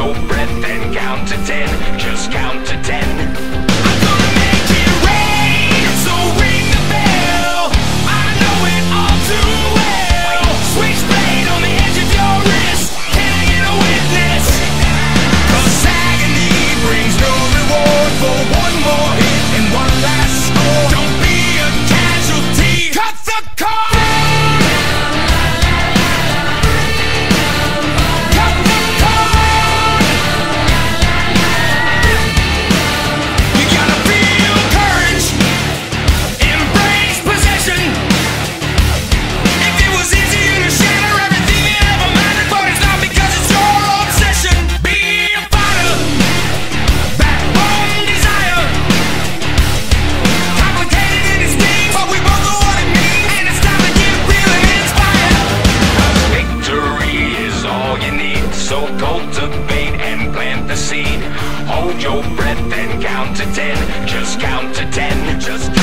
your breath and count to ten. Just count to ten. I'm gonna make it rain, so ring the bell. I know it all too well. Switchblade on the edge of your wrist. Can I get a witness? Cause agony brings no reward for one more hit and one last score. Don't be a casualty. Cut the. The seed. Hold your breath and count to ten. Just count to ten. Just